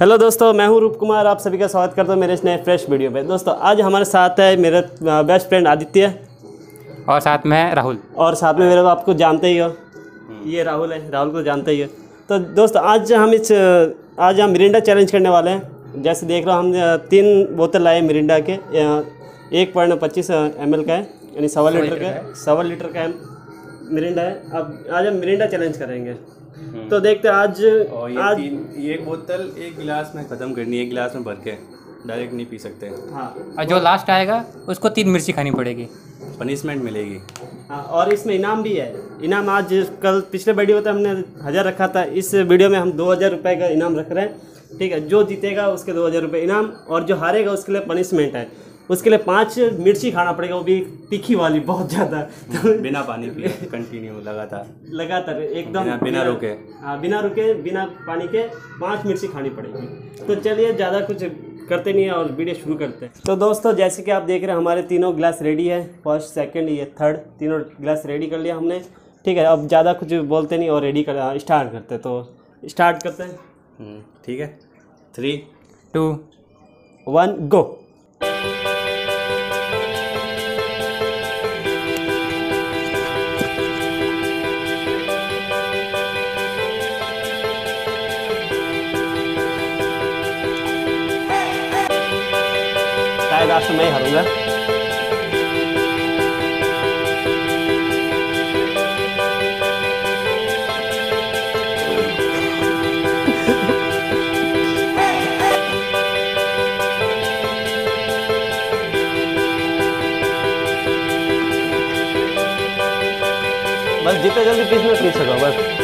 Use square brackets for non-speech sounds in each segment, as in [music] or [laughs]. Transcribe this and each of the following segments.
Hello दोस्तों मैं हूँ रूप कुमार आप सभी का स्वागत करता हूँ मेरे इस नए फ्रेश वीडियो पे दोस्तों आज हमारे साथ है मेरा बेस्ट फ्रेंड आदित्य। और साथ में है राहुल। और साथ में मेरे को आपको जानते ही हो। ये राहुल है राहुल को जानते ही हो। तो दोस्तों आज हम इस आज हम मिरिंडा चैलेंज करने वाले हैं। जैसे देख रहे हो हम तीन बोतल लाए मिरिंडा के। एक पॉइंट पच्चीस एम का है यानी सवा लीटर का सवा लीटर का मिरिंडा है। अब आज हम मिरिंडा चैलेंज करेंगे। तो देखते हैं आज और ये आज ये एक बोतल एक गिलास में ख़त्म करनी है। एक गिलास में भर के। डायरेक्ट नहीं पी सकते। हाँ। और जो लास्ट आएगा उसको तीन मिर्ची खानी पड़ेगी। पनिशमेंट मिलेगी। हाँ, और इसमें इनाम भी है। इनाम आज कल पिछले वीडियो में तो हमने हज़ार रखा था। इस वीडियो में हम दो हज़ार रुपये का इनाम रख रहे हैं। ठीक है जो जीतेगा उसके दो हज़ार रुपये इनाम और जो हारेगा उसके लिए पनिशमेंट है। उसके लिए पाँच मिर्ची खाना पड़ेगा वो भी तीखी वाली बहुत ज़्यादा। तो बिना पानी पिए कंटिन्यू लगातार। लगातार एकदम। बिना- बिना रुके। हाँ बिना रुके बिना पानी के पाँच मिर्ची खानी पड़ेगी। तो चलिए ज़्यादा कुछ करते नहीं है और वीडियो शुरू करते हैं। तो दोस्तों जैसे कि आप देख रहे हैं हमारे तीनों गिलास रेडी है। फ़र्स्ट सेकेंड ये थर्ड तीनों गिलास रेडी कर लिया हमने। ठीक है अब ज़्यादा कुछ बोलते नहीं और रेडी कर स्टार्ट करते तो स्टार्ट करते हैं। हम्म, ठीक है। थ्री टू वन गो शायद आज तो मैं हारूँगा। बस जितना जल्दी पीस में सको बस।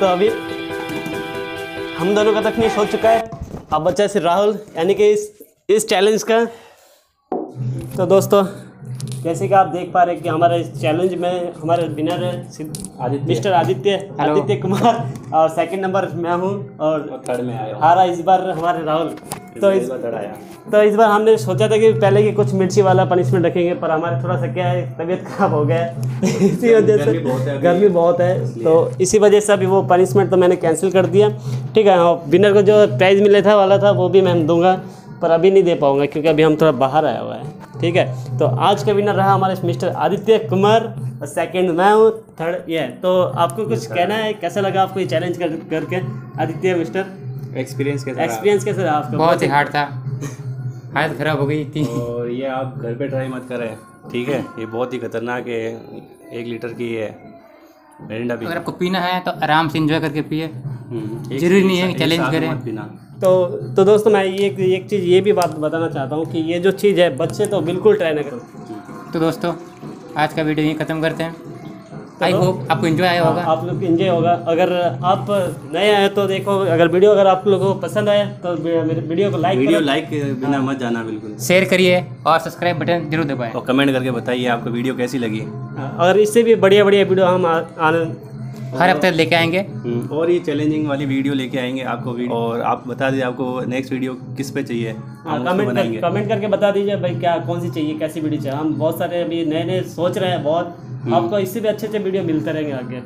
तो अभी हम दोनों का तो फिनिश हो चुका है। अब बच्चा सिर्फ़ राहुल यानी कि इस इस चैलेंज का। तो दोस्तों जैसे कि आप देख पा रहे हैं कि हमारे इस चैलेंज में हमारे विनर है मिस्टर आदित्य आदित्य कुमार और सेकंड नंबर मैं हूँ और और थर्ड में आया हारा इस बार हमारे राहुल। तो इस तो इस बार हमने सोचा था कि पहले की कुछ मिर्ची वाला पनिशमेंट रखेंगे पर हमारे थोड़ा सा क्या है तबीयत खराब हो गया है। [laughs] इसी वजह से गर्मी बहुत है गर्मी बहुत है। तो इसी वजह से अभी वो पनिशमेंट तो मैंने कैंसिल कर दिया। ठीक है विनर को जो प्राइज़ मिले था वाला था वो भी मैं दूँगा पर अभी नहीं दे पाऊँगा क्योंकि अभी हम थोड़ा बाहर आया हुआ है। ठीक है तो आज का विनर रहा हमारे मिस्टर आदित्य कुमार और सेकंड मैं हूँ थर्ड ये। तो आपको कुछ कहना है? कैसा लगा आपको ये चैलेंज कर करके? आदित्य मिस्टर एक्सपीरियंस कैसा रहा? एक्सपीरियंस कैसा रहा आपका? बहुत ही हार्ड था। हालत खराब हो गई थी। और ये आप घर पे ट्राई मत करें ठीक है? ये बहुत ही खतरनाक है एक लीटर की है। मेरिंडा भी। अगर आपको पीना है तो आराम से इंजॉय करके पिए। हम्म, ज़रूरी नहीं है चैलेंज करें। पीना। तो तो दोस्तों मैं ये एक चीज़ ये भी बात बताना चाहता हूँ कि ये जो चीज़ है बच्चे तो बिल्कुल ट्राई ना करें। तो दोस्तों आज का वीडियो यहीं ख़त्म करते हैं। आई होप आपको एंजॉय आया होगा। आप लोग इंजॉय होगा। अगर आप नए आए तो देखो अगर वीडियो अगर आप लोगों को पसंद आया तो मेरे वीडियो को लाइक वीडियो लाइक बिना मत जाना बिल्कुल। शेयर करिए और सब्सक्राइब बटन ज़रूर दबाएँ। और कमेंट करके बताइए आपको वीडियो कैसी लगी। और इससे भी बढ़िया बढ़िया वीडियो हम आ- आने हर हफ़्ते लेके आएँगे। हम्म, और ये चैलेंजिंग वाली वीडियो लेके आएँगे आपको वीडियो और आप बता दीजिए आपको नेक्स्ट वीडियो किस पे चाहिए। उसको कमेंट कर, कमेंट करके बता दीजिए भाई क्या कौन सी चाहिए कैसी वीडियो चाहिए। हम बहुत सारे अभी नए नए सोच रहे हैं बहुत आपको इससे भी अच्छे अच्छे वीडियो मिलते रहेंगे आगे।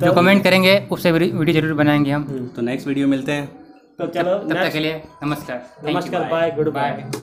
तो कमेंट करेंगे उससे वीडियो ज़रूर बनाएँगे हम। तो नेक्स्ट वीडियो मिलते हैं। तो चलो तब तक के लिए नमस्कार। नमस्कार बाय गुड बाय.